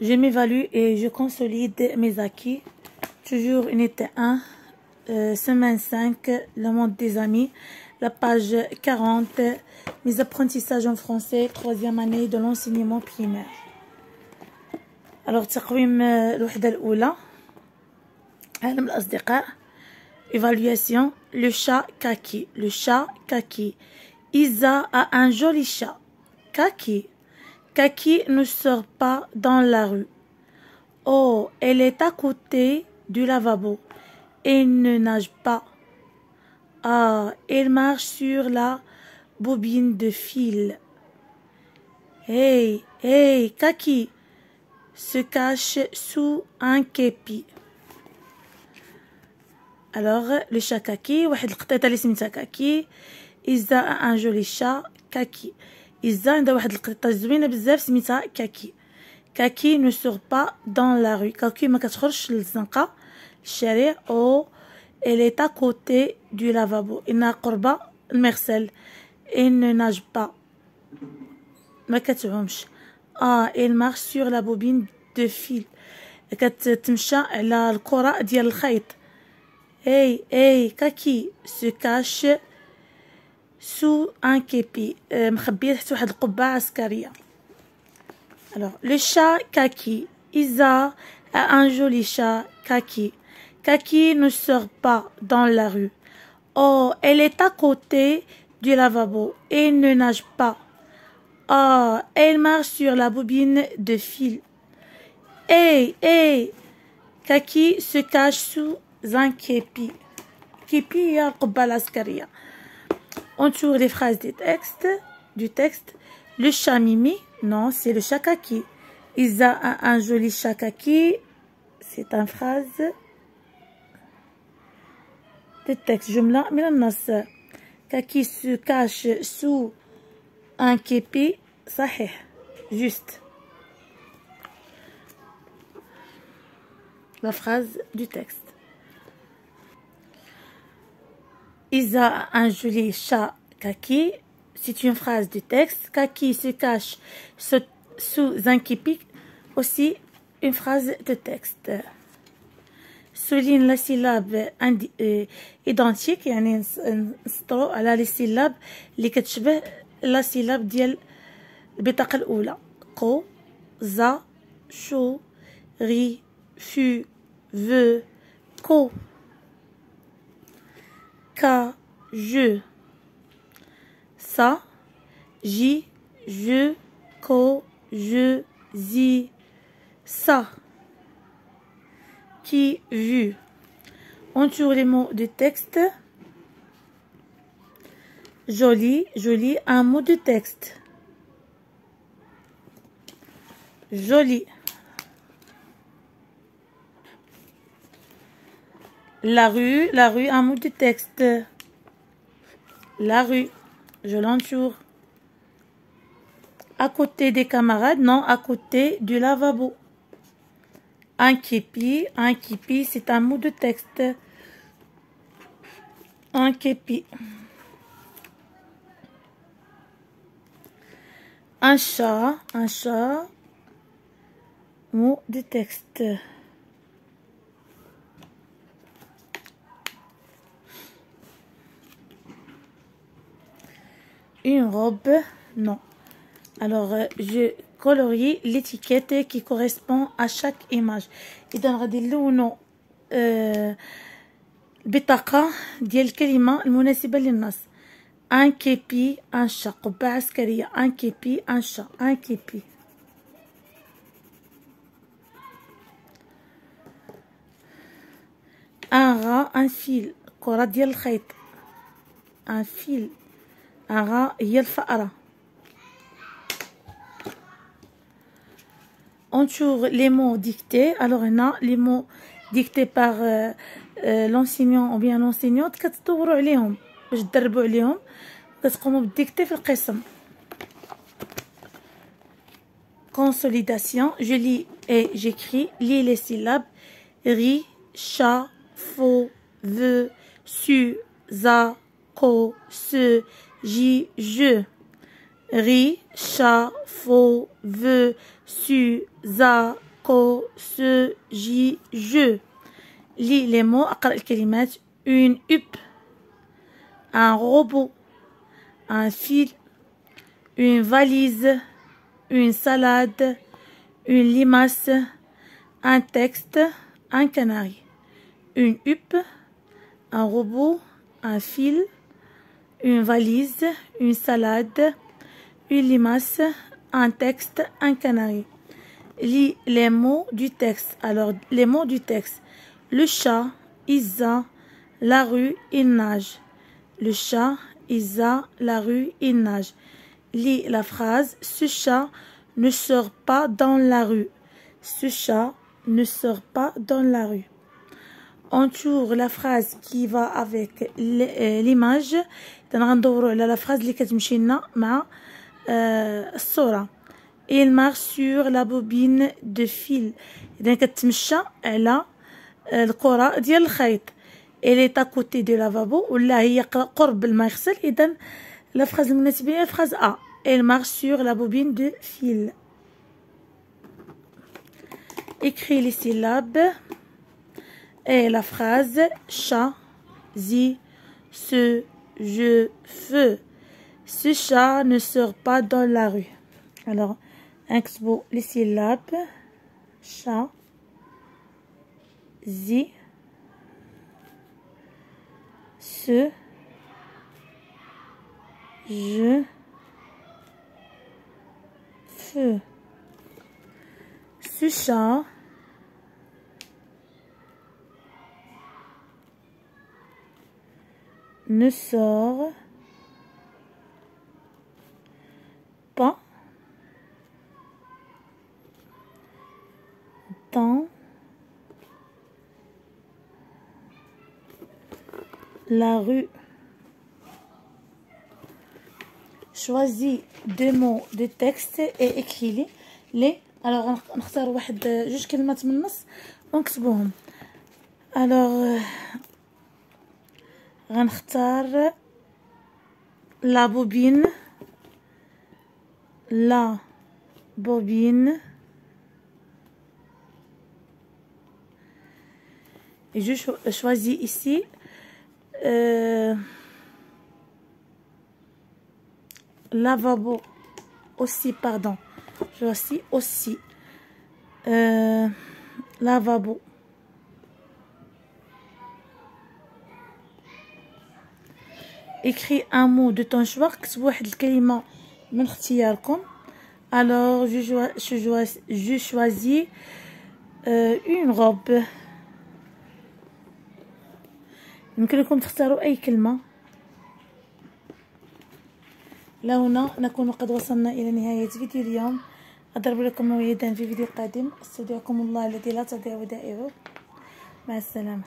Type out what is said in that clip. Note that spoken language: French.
Je m'évalue et je consolide mes acquis. Toujours unité 1, euh, semaine 5, le monde des amis. La page 40, mes apprentissages en français, troisième année de l'enseignement primaire. Alors تقويم الوحدة الأولى عالم الأصدقاء Évaluation Le chat kaki Le chat kaki Isa a un joli chat Kaki Kaki ne sort pas dans la rue. Oh, elle est à côté du lavabo. Elle ne nage pas. Ah, elle marche sur la bobine de fil. Hey, hey, Kaki se cache sous un képi. Alors, le chat Kaki, واحد القطيطة اللي سميتها كاكي إذا un joli chat Kaki. إزا عندها واحد القطة زوينة بزاف سميتها كاكي كاكي نو سور با دون لا رue كاكي ما كتخرجش للزنقة الشارع او الي تا كوتي دو لافابو انها قربة المغسل ان ناج با ما كتعومش اه il marche sur la bobine de fil كتمشى على الكرة ديال الخيط اي اي كاكي سو كاش sous un képi مخبيه تحت واحد القبعة عسكرية alors le chat kaki Isa a un joli chat kaki kaki ne sort pas dans la rue oh elle est à côté du lavabo et ne nage pas oh elle marche sur la bobine de fil hey hey kaki se cache sous un képi képi هي on entoure les phrases des textes, du texte. Le chat Mimi, non, c'est le Shakaki. Isa a un joli Shakaki. C'est une phrase de texte. Jumla, Minanas. Kaki se cache sous un képi. Sahih. Juste. La phrase du texte. Isa a un joli chat kaki. C'est une phrase du texte. Kaki se cache sous un képi. Aussi une phrase de texte. Souligne la syllabe identique يعني نسطرو على لي سيلاب اللي كتشبه لا سيلاب ديال البطاقة الأولى قو زا شو ري فو فو كو K, je. Ça, J, je, ko, je, zi, ça. Qui, vu? On les mots de texte. Joli, joli, un mot de texte. Joli. La rue, la rue, un mot de texte. La rue, je l'entoure. À côté des camarades, non, à côté du lavabo. Un képi, un képi, c'est un mot de texte. Un képi. Un chat, un chat, mot de texte. une robe non alors je colorie l'étiquette qui correspond à chaque image اذا غادي نلونوا البطاقه ديال الكلمه المناسبه للنص ان كيبي ان شا قبعه عسكريه ان كيبي ان شا ان كيبي ان غا ان فيل كره ديال الخيط ان فيل أغا هي الفأرة On trouve les mots dictés. Alors, on a les mots dictés par euh, euh, l'enseignant ou bien l'enseignante كتدوروا عليهم باش تدربوا عليهم كتقوموا بالديكتي في القسم Consolidation, je lis et j'écris. Lis les syllabes. Ri, chat, faux, veut, su, za, ko, se, J, je. ri chat faux veut su za ko se ji je لي les mots أقرأ الكلمات une huppe un robot un fil une valise une salade une limace un texte un canari une huppe un robot un fil une valise une salade une limace un texte un canari. Lis les mots du texte. Alors les mots du texte. Le chat Isa la rue il nage. Le chat Isa la rue il nage. Lis la phrase. Ce chat ne sort pas dans la rue. Ce chat ne sort pas dans la rue entoure la phrase qui va avec l'image غندوروا على la phrase اللي كتمشي لنا مع الصوره il marche sur la bobine de fil اذا كتمشى على الكره ديال الخيط elle est à côté de lavabo ولا هي قرب الماء يغسل اذا la phrase المناسبه هي phrase A elle marche sur la bobine de fil écris les syllabes et la phrase chat, zi, ce, je, feu. Ce chat ne sort pas dans la rue. Alors, expo les syllabes. Chat, zi, ce, je, feu. Ce chat ne sort pas dans la rue. Choisis deux mots de texte et écris-les. Les. Alors, on va choisir deux mots de texte. Alors, euh, غنختار لا بوبين لا بوبين et je choisis ici euh, lavabo aussi pardon je choisis aussi euh, lavabo Écris un mot de ton choix كتب واحد الكلمة من اختياركم alors je, je, je choisis euh, une robe. يمكن لكم تختاروا أي كلمة لهنا نكون قد وصلنا إلى نهاية فيديو اليوم أضرب لكم موعدا في فيديو قادم استودعكم الله الذي لا تضيع ودائعه مع السلامة